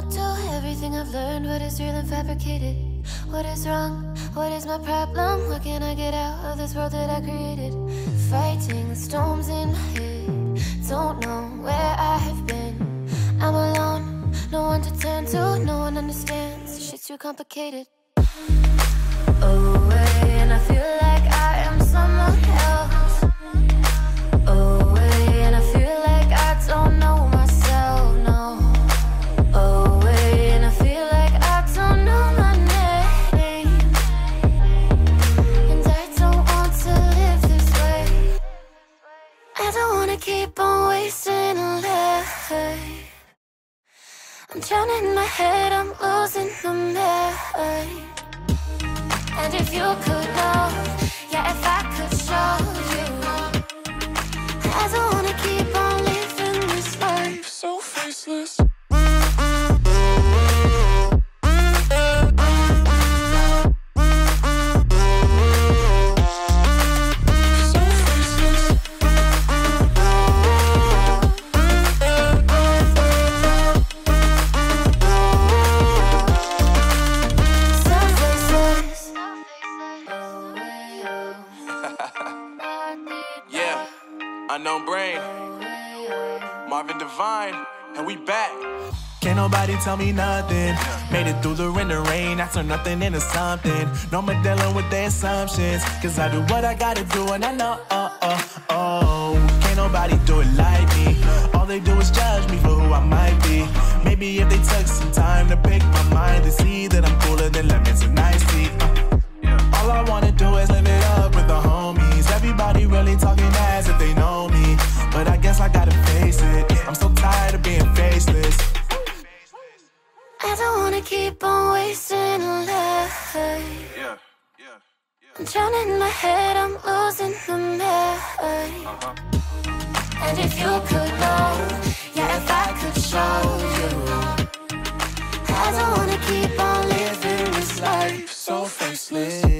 Everything I've learned, what is real and fabricated. What is wrong? What is my problem? What can I get out of this world that I created? Fighting the storms in my head. Don't know where I have been. I'm alone, no one to turn to, no one understands. Shit's too complicated. Oh, Away, and I feel like I'm drowning in my head, I'm losing the mind. And if you could know, yeah, if I could show you, I don't wanna keep on living this life so faceless. Tell me nothing. Made it through the rain, the rain. I turned nothing into something. No more dealing with the assumptions. Cause I do what I gotta do, and I know, oh, oh, oh. Can't nobody do it like me. All they do is judge me for who I might be. Maybe if they took some time to pick my mind, they see that I'm cooler than lemons life. Yeah, I'm drowning in my head, I'm losing the mind. And if you could know, yeah, if I could show you, I don't wanna keep on living this life so faceless.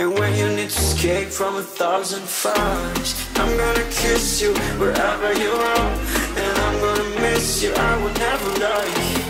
and when you need to escape from a thousand fires I'm gonna kiss you wherever you are. And I'm gonna miss you, I will never lie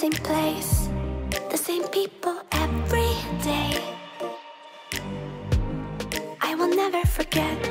Same place, the same people every day. I will never forget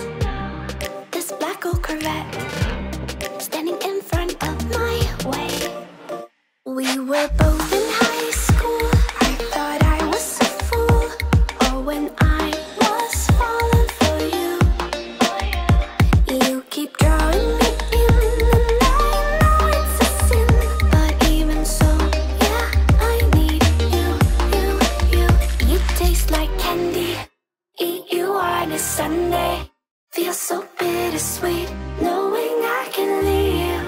a Sunday. Feel so bittersweet, knowing I can leave.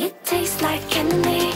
You tastes like candy.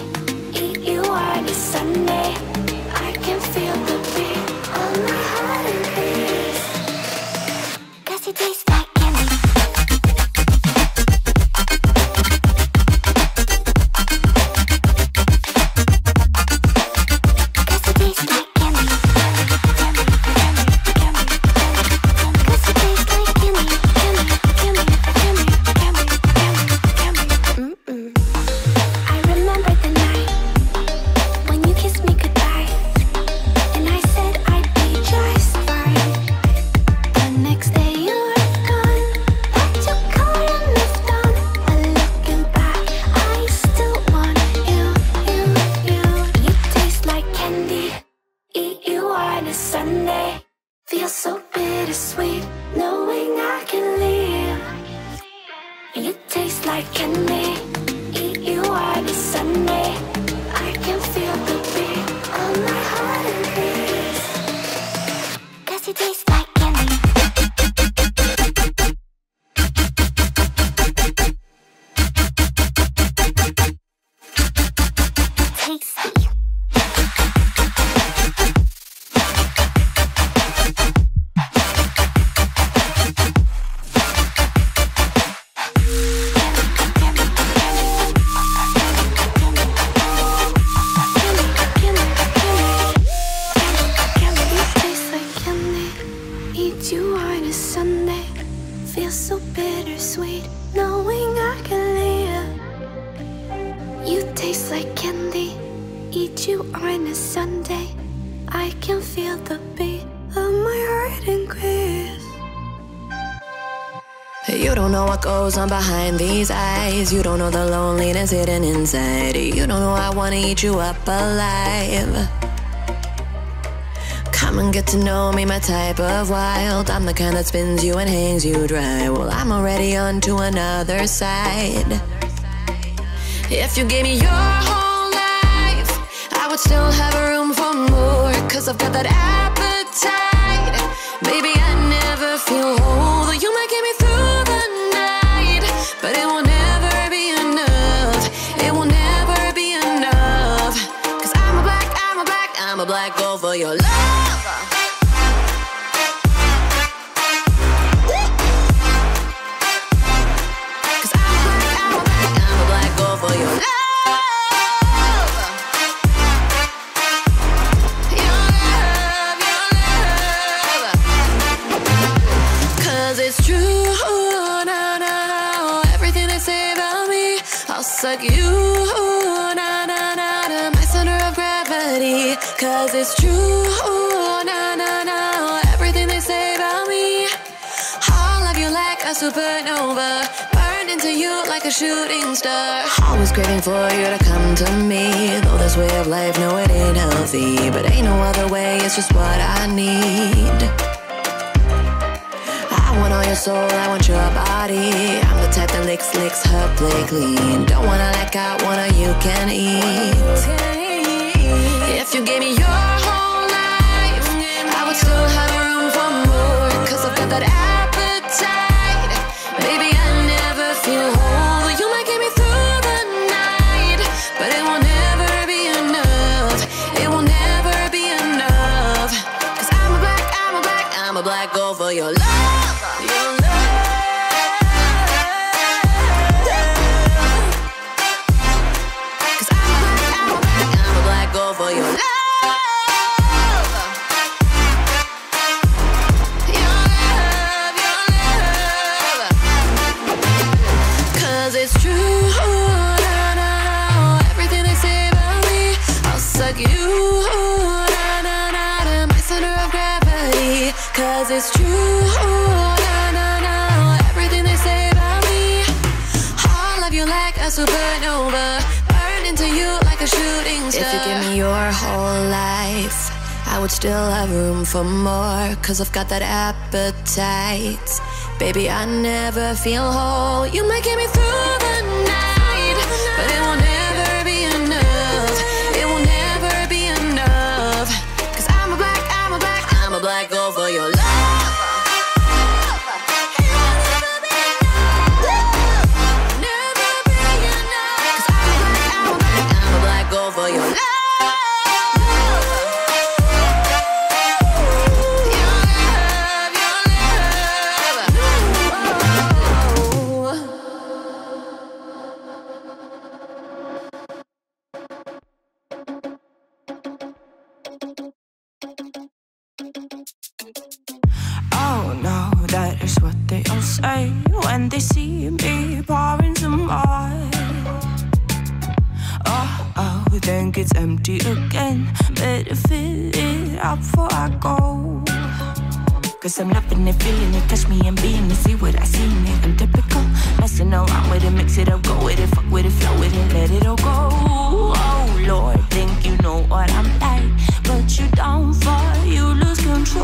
Feel so bittersweet, knowing I can live. You taste like candy. Eat you on a Sunday. I can feel the beat of my heart increase. You don't know what goes on behind these eyes. You don't know the loneliness hidden inside. You don't know I wanna eat you up alive. Come and get to know me, my type of wild. I'm the kind that spins you and hangs you dry. Well, I'm already on to another side. If you gave me your whole life, I would still have a room for more. Cause I've got that appetite. Maybe I never feel whole. You might get me through the night, but it will never be enough. It will never be enough. Cause I'm a black, I'm a black, I'm a black gold for your love. Suck you, na na na. My center of gravity. Cause it's true, na na na. Everything they say about me, I'll love you like a supernova. Burned into you like a shooting star. Always craving for you to come to me. Though this way of life, no, it ain't healthy. But ain't no other way, it's just what I need. I all your soul, I want your body. I'm the type that licks, licks her play clean. Don't wanna like I wanna, you can eat. If you gave me your whole life, I would still have room for more. Cause I've got that appetite. Baby, I never feel whole. You might get me through the night, but it will never be enough. It will never be enough. Cause I'm a black, I'm a black, I'm a black gold for your love. Cause it's true. Na, na, na, everything they say about me. All of you like a supernova. Burn into you like a shooting star. If you give me your whole life. I would still have room for more, cause I've got that appetite. Baby, I never feel whole. You might get me through the night, but it will never be enough. It will never be enough. Cause I'm a black, I'm a black, I'm a black girl for your love. Say when they see me pouring some more. Oh, oh, think it's empty again. Better fill it up before I go. Cause I'm loving it, feeling it, touch me and being it, see what I see in it. I'm typical, messing around with it, mix it up, go with it, fuck with it, flow with it, let it all go. Oh Lord, think you know what I'm like, but you don't fall, you lose control.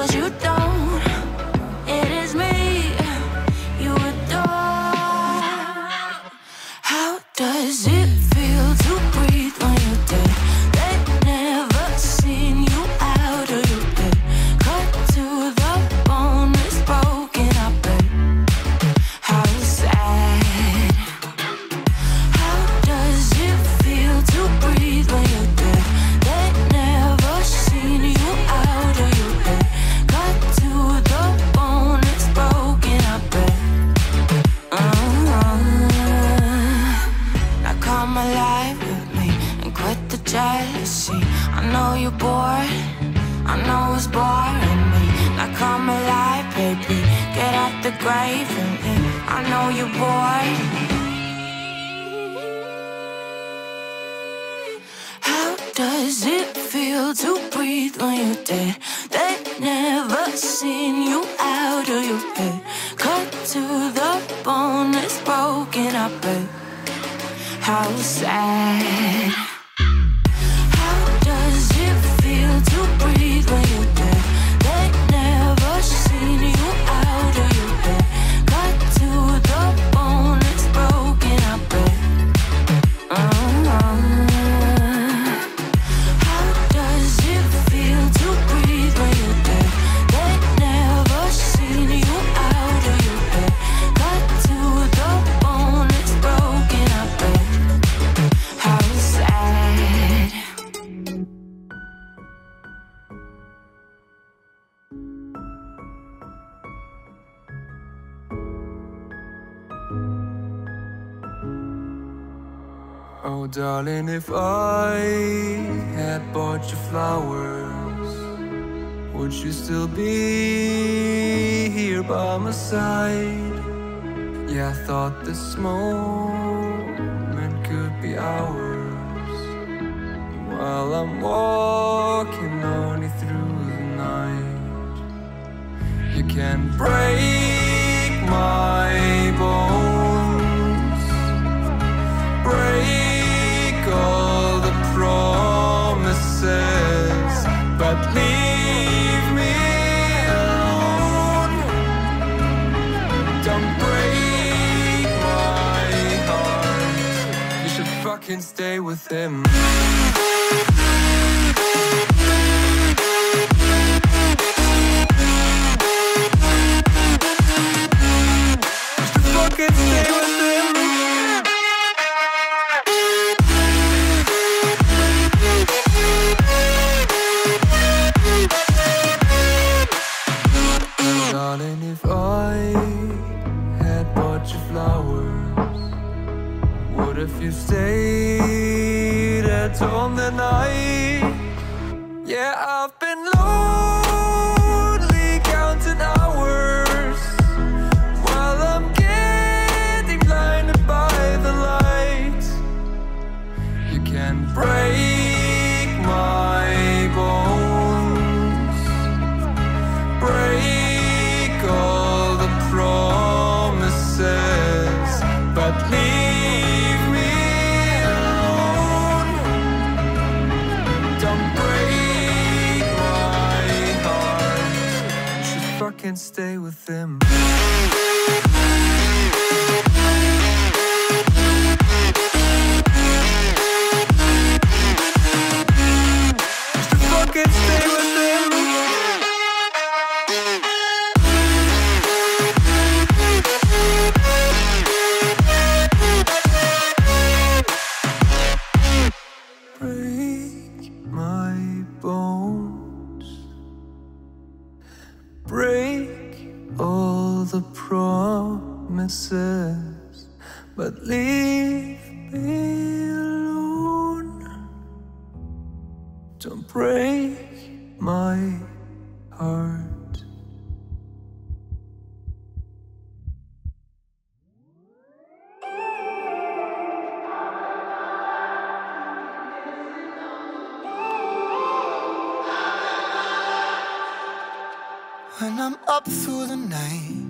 what you don't. I know it's boring me. Now come alive, baby, get out the grave and me. I know you're bored. How does it feel to breathe when you're dead? They never seen you out of your bed. Cut to the bone, it's broken up. How sad. Oh, darling, if I had bought you flowers, would you still be here by my side? Yeah, I thought this moment could be ours. While I'm walking only through the night, you can break my fucking stay with him. With him. But leave me alone. Don't break my heart. When I'm up through the night,